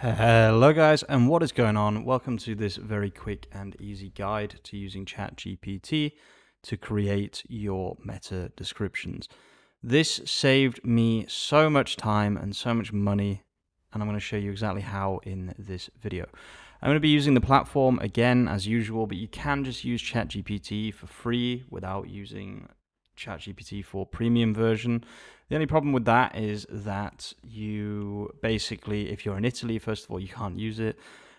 Hello guys and what is going on? Welcome to this very quick and easy guide to using ChatGPT to create your meta descriptions. This saved me so much time and so much money and I'm going to show you exactly how in this video. I'm going to be using the platform again as usual, but you can just use ChatGPT for free without using ChatGPT for premium version. The only problem with that is that you basically, if you're in Italy, first of all, you can't use it.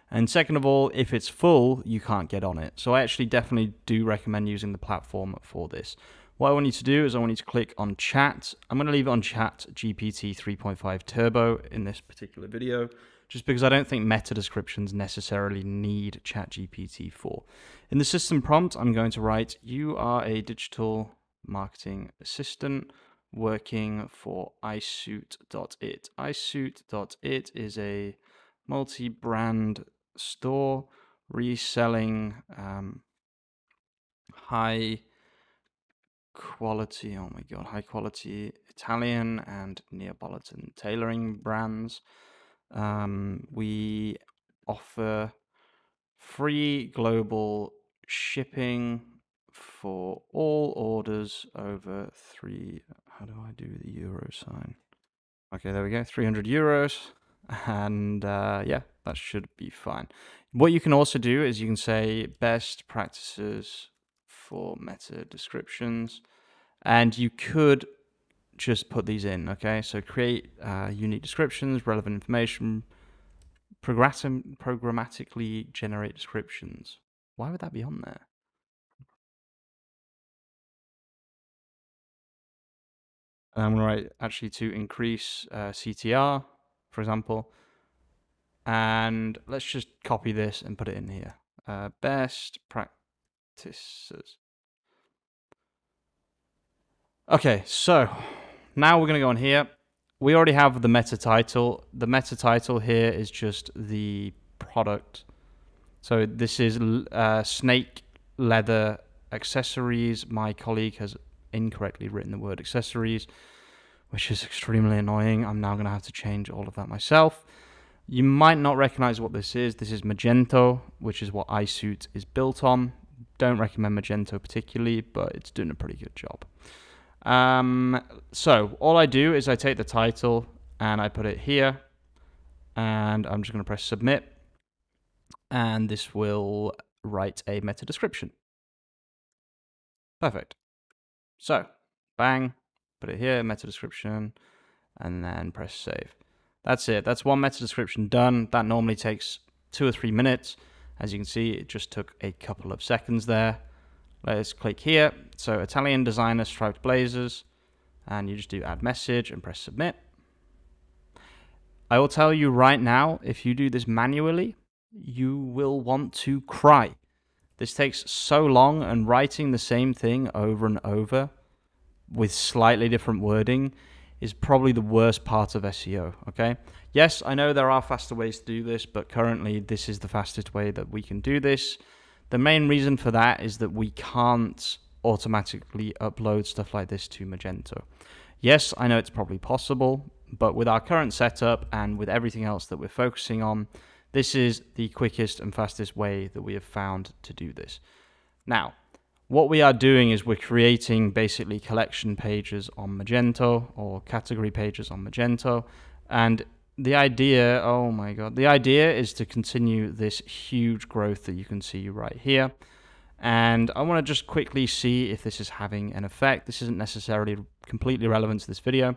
And second of all, if it's full, you can't get on it. So I actually definitely do recommend using the platform for this. What I want you to do is I want you to click on chat. I'm going to leave it on chat GPT 3.5 Turbo in this particular video, just because I don't think meta descriptions necessarily need chat GPT 4. In the system prompt, I'm going to write, you are a digital marketing assistant working for iSuit.it. iSuit.it is a multi brand store reselling um, high quality, oh my god, high quality Italian and Neapolitan tailoring brands. Um, we offer free global shipping for all orders over three. How do I do the euro sign? Okay, there we go, 300 euros. And uh, yeah, that should be fine. What you can also do is you can say best practices for meta descriptions, and you could just put these in. Okay, so create uh, unique descriptions, relevant information, programmatically generate descriptions. Why would that be on there? And I'm going to write actually to increase uh, CTR, for example. And let's just copy this and put it in here. Uh, best practices. Okay, so now we're going to go on here. We already have the meta title. The meta title here is just the product. So this is uh, snake leather accessories. My colleague has incorrectly written the word accessories, which is extremely annoying. I'm now going to have to change all of that myself. You might not recognize what this is. This is Magento, which is what iSuit is built on. Don't recommend Magento particularly, but it's doing a pretty good job. Um, so all I do is I take the title and I put it here, and I'm just going to press submit, and this will write a meta description. Perfect. So, bang, put it here, meta description, and then press save. That's it. That's one meta description done. That normally takes two or three minutes. As you can see, it just took a couple of seconds there. Let's click here. So Italian designer striped blazers, and you just do add message and press submit. I will tell you right now, if you do this manually, you will want to cry. This takes so long, and writing the same thing over and over with slightly different wording is probably the worst part of SEO. Okay. Yes, I know there are faster ways to do this, but currently this is the fastest way that we can do this. The main reason for that is that we can't automatically upload stuff like this to Magento. Yes, I know it's probably possible, but with our current setup and with everything else that we're focusing on, this is the quickest and fastest way that we have found to do this. Now, what we are doing is we're creating basically collection pages on Magento or category pages on Magento. And the idea, oh my God, the idea is to continue this huge growth that you can see right here. And I want to just quickly see if this is having an effect. This isn't necessarily completely relevant to this video,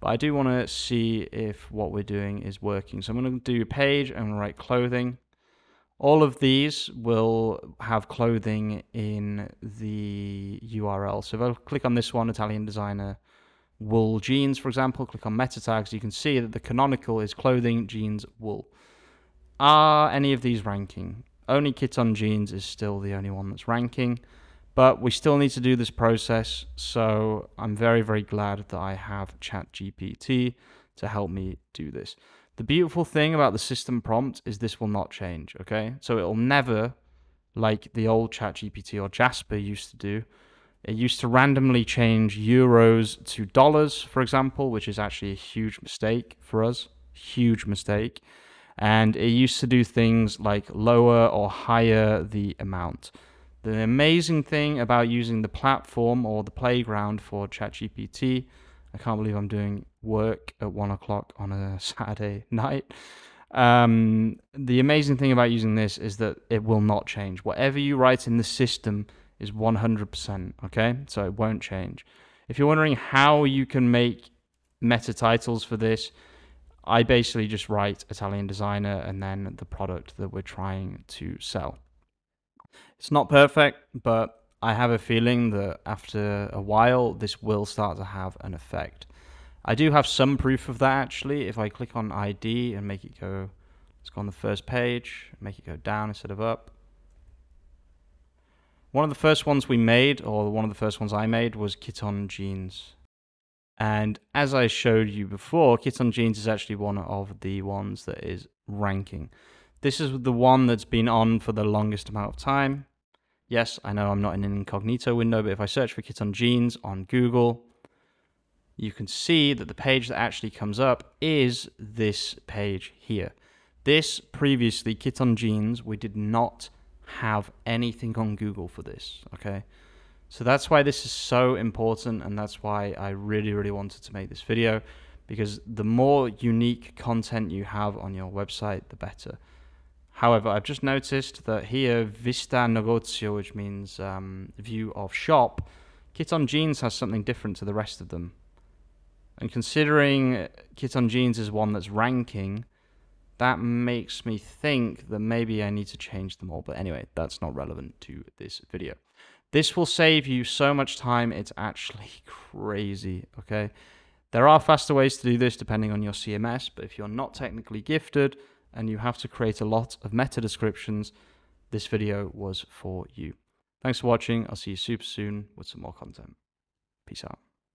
but I do want to see if what we're doing is working. So I'm going to do a page and write clothing. All of these will have clothing in the URL. So if I click on this one, Italian designer wool jeans, for example, click on meta tags, you can see that the canonical is clothing, jeans, wool. Are any of these ranking? Only Kiton jeans is still the only one that's ranking. But we still need to do this process, so I'm very, very glad that I have ChatGPT to help me do this. The beautiful thing about the system prompt is this will not change, okay? So it'll never, like the old ChatGPT or Jasper used to do, it used to randomly change euros to dollars, for example, which is actually a huge mistake for us. Huge mistake. And it used to do things like lower or higher the amount. The amazing thing about using the platform or the playground for ChatGPT, I can't believe I'm doing work at one o'clock on a Saturday night. Um, the amazing thing about using this is that it will not change. Whatever you write in the system is 100%, okay? So it won't change. If you're wondering how you can make meta titles for this, I basically just write Italian designer and then the product that we're trying to sell. It's not perfect, but I have a feeling that after a while, this will start to have an effect. I do have some proof of that actually. If I click on ID and make it go, let's go on the first page, make it go down instead of up. One of the first ones we made, or one of the first ones I made, was Kiton Jeans. And as I showed you before, Kiton Jeans is actually one of the ones that is ranking. This is the one that's been on for the longest amount of time. Yes, I know I'm not in an incognito window, but if I search for Kiton Jeans on Google, you can see that the page that actually comes up is this page here. This previously, Kiton Jeans, we did not have anything on Google for this, okay? So that's why this is so important and that's why I really, really wanted to make this video because the more unique content you have on your website, the better. However, I've just noticed that here, Vista Negozio, which means um, view of shop, Kiton Jeans has something different to the rest of them. And considering Kiton Jeans is one that's ranking, that makes me think that maybe I need to change them all. But anyway, that's not relevant to this video. This will save you so much time, it's actually crazy, okay? There are faster ways to do this depending on your CMS, but if you're not technically gifted, and you have to create a lot of meta descriptions, this video was for you. Thanks for watching. I'll see you super soon with some more content. Peace out.